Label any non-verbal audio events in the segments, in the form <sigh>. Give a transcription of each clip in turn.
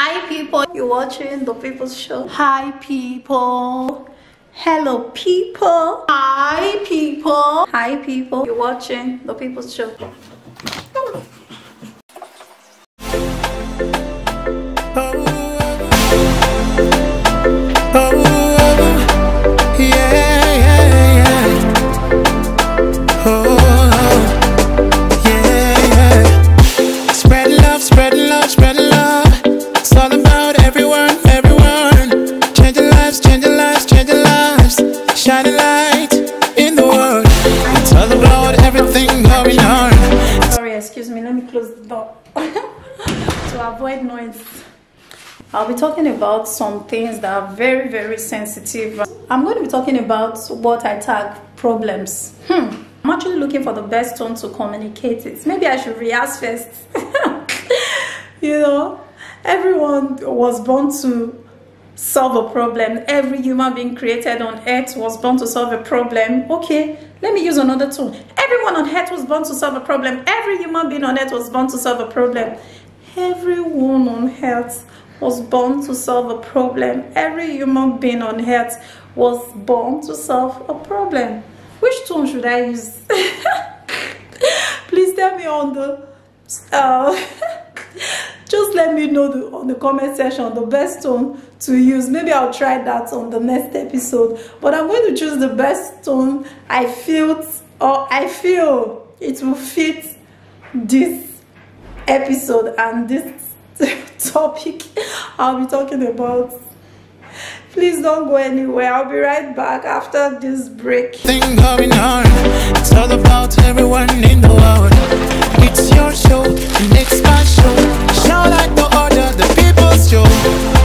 Hi people, you're watching the People's Show. Hi people. Hello people. Hi people. Hi people. You're watching the People's Show. Avoid noise. I'll be talking about some things that are very, very sensitive. I'm going to be talking about what I tag problems. Hmm. I'm actually looking for the best tone to communicate it. Maybe I should rehearse first. <laughs> you know, everyone was born to solve a problem. Every human being created on earth was born to solve a problem. Okay, let me use another tone. Everyone on earth was born to solve a problem. Every human being on earth was born to solve a problem. Everyone on earth was born to solve a problem. Every human being on earth was born to solve a problem. Which tone should I use? <laughs> Please tell me on the uh, <laughs> just let me know the, on the comment section the best tone to use maybe i'll try that on the next episode but i'm going to choose the best tone i feel or i feel it will fit this episode and this <laughs> topic i'll be talking about please don't go anywhere i'll be right back after this break Thing going on. It's all about everyone in the world. It's your show, show. Shout no other, the people's show.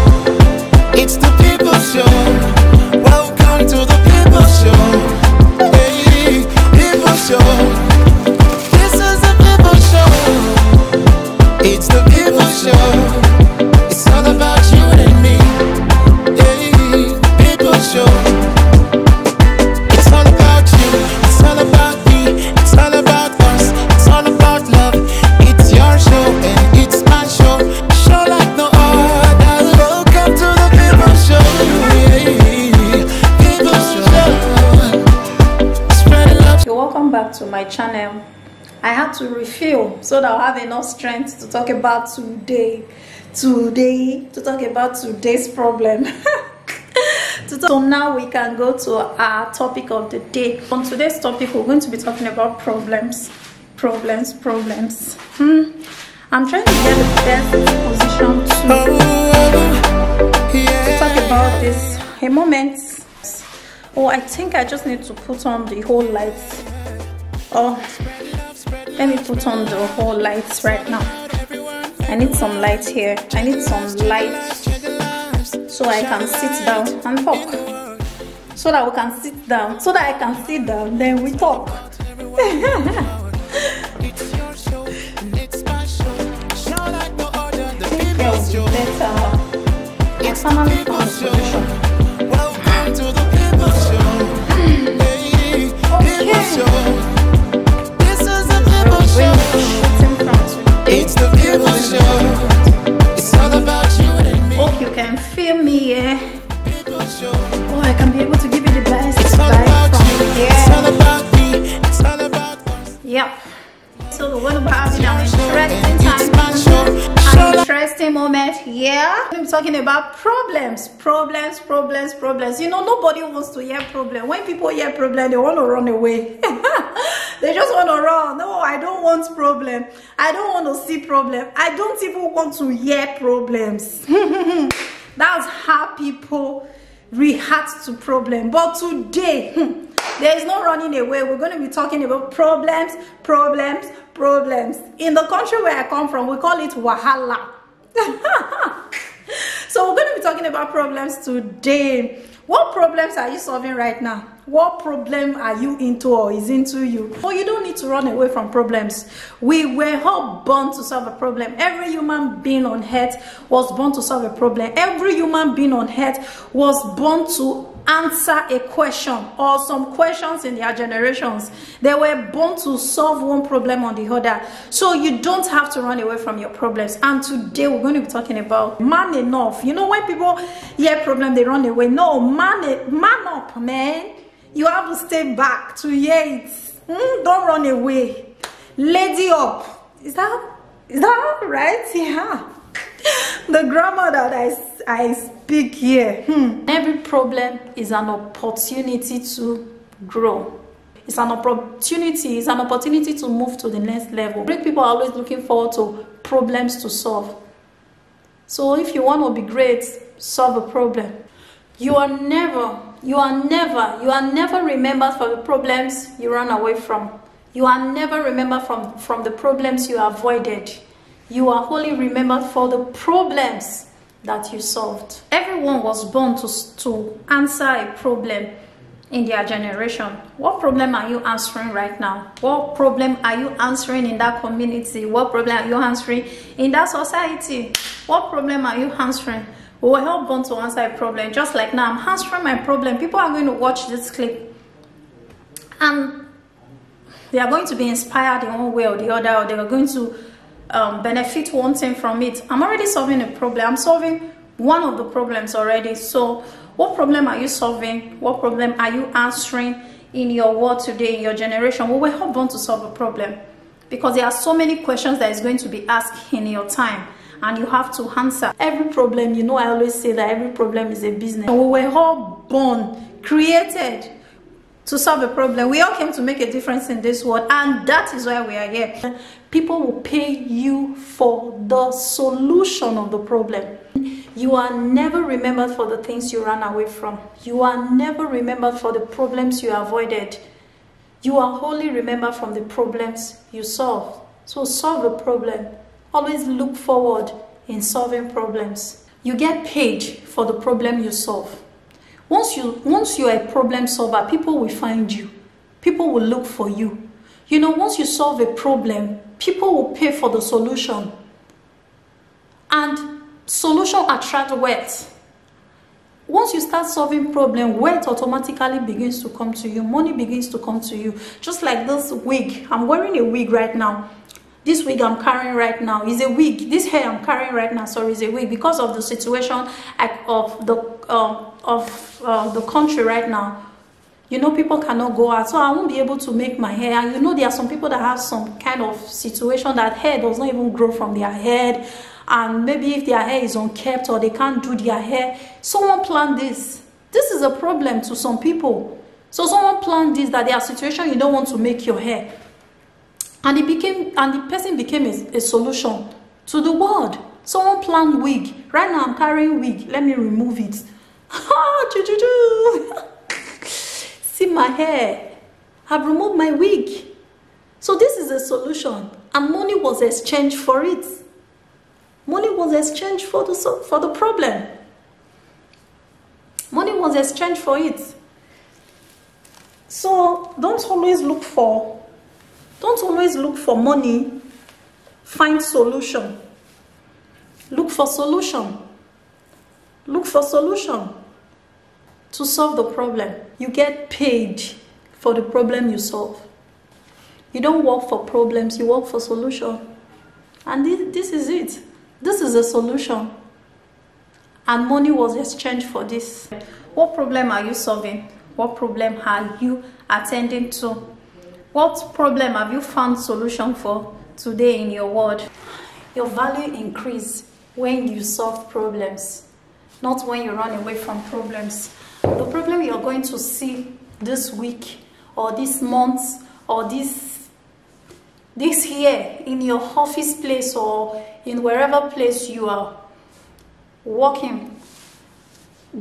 Back to my channel. I had to refill so that i'll have enough strength to talk about today today to talk about today's problem. <laughs> So now we can go to our topic of the day. On today's topic we're going to be talking about problems problems problems. Hmm. i'm trying to get the best position to Oh, to talk about this. A moment. Oh i think i just need to put on the whole lights oh let me put on the whole lights right now. I need some light here. I need some light so i can sit down and talk. So that we can sit down so that i can sit down then we talk. It's your show and it's my show. So we're going to be having an interesting time, an interesting moment. Yeah. We're talking about problems, problems, problems, problems. You know, nobody wants to hear problem. When people hear problem, they want to run away. <laughs> they just want to run. No, I don't want problem. I don't want to see problem. I don't even want to hear problems. <laughs> That's how people react to problem. But today, <laughs> there is no running away. We're going to be talking about problems, problems, problems. In the country where I come from, we call it wahala. <laughs> so we're going to be talking about problems today. What problems are you solving right now? What problem are you into or is into you? Oh, you don't need to run away from problems. We were all born to solve a problem. Every human being on earth was born to solve a problem. Every human being on earth was born to answer a question or some questions in their generations. They were born to solve one problem or the other. So you don't have to run away from your problems. And today we're going to be talking about man enough. You know, when people hear problem, they run away. No, man, man up, man. You have to stay back to hear it. Mm, don't run away. Lady up. Is that is that right? Yeah. <laughs> the grammar that I, I speak year. Hmm. Every problem is an opportunity to grow. It's an opportunity, it's an opportunity to move to the next level. Great people are always looking forward to problems to solve. So if you want to be great, solve a problem. You are never, you are never, you are never remembered for the problems you run away from. You are never remembered from, from the problems you avoided. You are only remembered for the problems that you solved. Everyone was born to, to answer a problem in their generation. What problem are you answering right now? What problem are you answering in that community? What problem are you answering in that society? What problem are you answering? We were all born to answer a problem. Just like now, I'm answering my problem. People are going to watch this clip. And they are going to be inspired in one way or the other, or they are going to um, benefit one thing from it. I'm already solving a problem. I'm solving one of the problems already. So what problem are you solving? What problem are you answering in your world today, in your generation? Well, we're all born to solve a problem because there are so many questions that is going to be asked in your time and you have to answer every problem. You know, I always say that every problem is a business. We were all born, created to solve a problem. We all came to make a difference in this world, and that is why we are here. People will pay you for the solution of the problem. You are never remembered for the things you ran away from. You are never remembered for the problems you avoided. You are wholly remembered from the problems you solved. So solve a problem. Always look forward in solving problems. You get paid for the problem you solve. Once you once you're a problem solver, people will find you. People will look for you. You know, once you solve a problem, people will pay for the solution. And solution attract wealth. Once you start solving problem, wealth automatically begins to come to you. Money begins to come to you. Just like this wig. I'm wearing a wig right now this wig i'm carrying right now is a wig this hair i'm carrying right now sorry is a wig because of the situation of the um, of uh, the country right now. You know people cannot go out so i won't be able to make my hair. And you know there are some people that have some kind of situation that hair does not even grow from their head. And maybe if their hair is unkept or they can't do their hair someone planned this. This is a problem to some people. So someone planned this that their situation you don't want to make your hair and it became and the person became a, a solution to the world. Someone planned wig. Right now i'm carrying wig. Let me remove it. <laughs> Ah, <laughs> see my hair. I've removed my wig. So this is a solution. And money was exchanged for it. Money was exchanged for the for the problem. Money was exchanged for it. So don't always look for don't always look for money. Find solution. Look for solution. Look for solution to solve the problem. You get paid for the problem you solve. You don't work for problems, you work for solution. And this, this is it. This is a solution. And money was exchanged for this. What problem are you solving? What problem are you attending to? What problem have you found solution for today in your world? Your value increase when you solve problems, not when you run away from problems. The problem you're going to see this week or this month or this this year in your office place or in wherever place you are working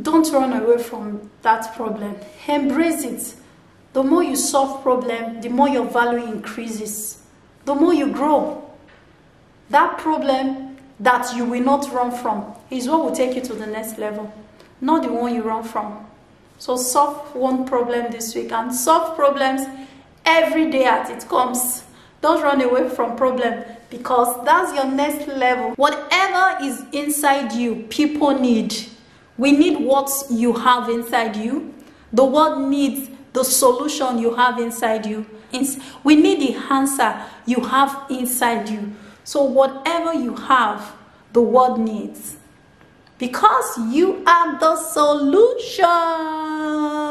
don't run away from that problem embrace it the more you solve problem, the more your value increases. The more you grow. That problem that you will not run from is what will take you to the next level, not the one you run from. So solve one problem this week and solve problems every day as it comes. Don't run away from problem because that's your next level. Whatever is inside you, people need we need what you have inside you the world needs the solution you have inside you. We need the answer you have inside you. So whatever you have the world needs. Because you are the solution.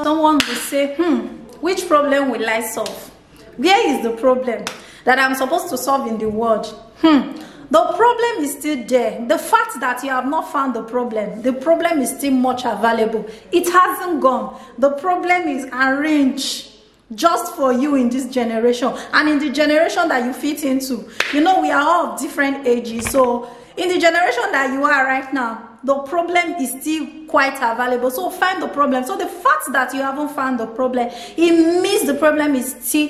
Someone will say hmm which problem will i solve? Where is the problem that i'm supposed to solve in the world? Hmm the problem is still there. The fact that you have not found the problem the problem is still much available. It hasn't gone. The problem is arranged just for you in this generation and in the generation that you fit into. You know we are all of different ages so in the generation that you are right now the problem is still quite available. So find the problem. So the fact that you haven't found the problem it means the problem is still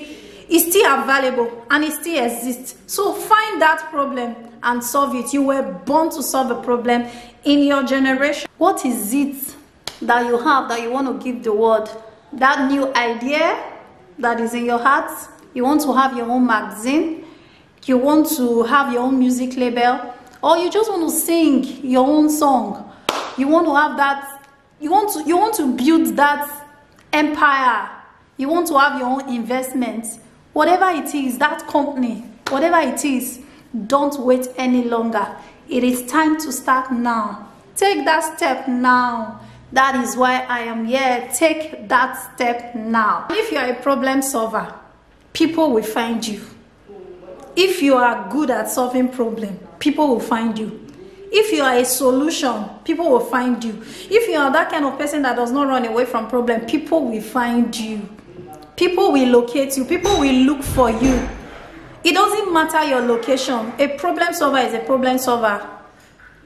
is still available and it still exists. So find that problem and solve it. You were born to solve a problem in your generation. What is it that you have that you want to give the world? That new idea that is in your heart? You want to have your own magazine? You want to have your own music label? Or you just want to sing your own song? You want to have that you want to you want to build that empire? You want to have your own investments whatever it is that company whatever it is don't wait any longer. It is time to start now. Take that step now. That is why i am here. Take that step now. If you are a problem solver people will find you. If you are good at solving problem people will find you. If you are a solution people will find you. If you are that kind of person that does not run away from problem people will find you people will locate you. People will look for you. It doesn't matter your location. A problem solver is a problem solver.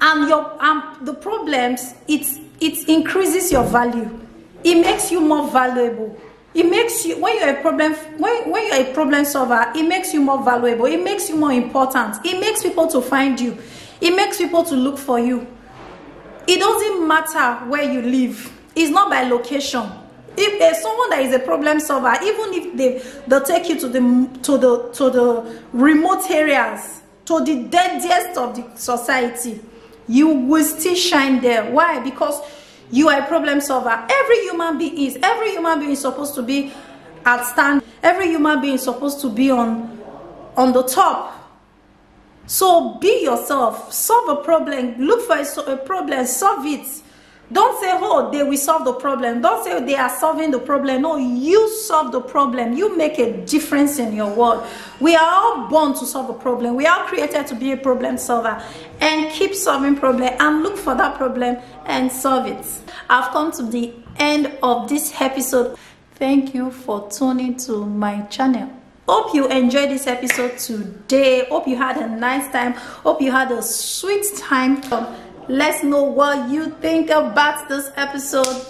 And your um, the problems it it increases your value. It makes you more valuable. It makes you when you're a problem when, when you're a problem solver it makes you more valuable. It makes you more important. It makes people to find you. It makes people to look for you. It doesn't matter where you live. It's not by location if there's someone that is a problem solver even if they they'll take you to the to the to the remote areas to the deadest of the society you will still shine there. Why? Because you are a problem solver. Every human being is every human being is supposed to be outstanding every human being is supposed to be on on the top. So be yourself. Solve a problem. Look for a, a problem. Solve it don't say, oh, they will solve the problem. Don't say oh, they are solving the problem. No, you solve the problem. You make a difference in your world. We are all born to solve a problem. We are created to be a problem solver and keep solving problem and look for that problem and solve it. I've come to the end of this episode. Thank you for tuning to my channel. Hope you enjoyed this episode today. Hope you had a nice time. Hope you had a sweet time. Let's know what you think about this episode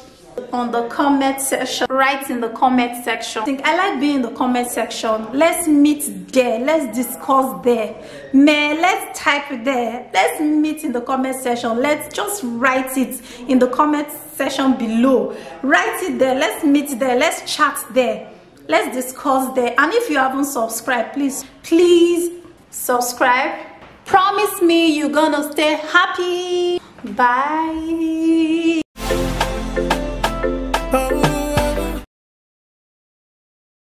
on the comment section right in the comment section. I think I like being in the comment section. Let's meet there. Let's discuss there. Man let's type there. Let's meet in the comment section. Let's just write it in the comment section below. Write it there. Let's meet there. Let's chat there. Let's discuss there. And if you haven't subscribed please please subscribe Promise me you're gonna stay happy. Bye.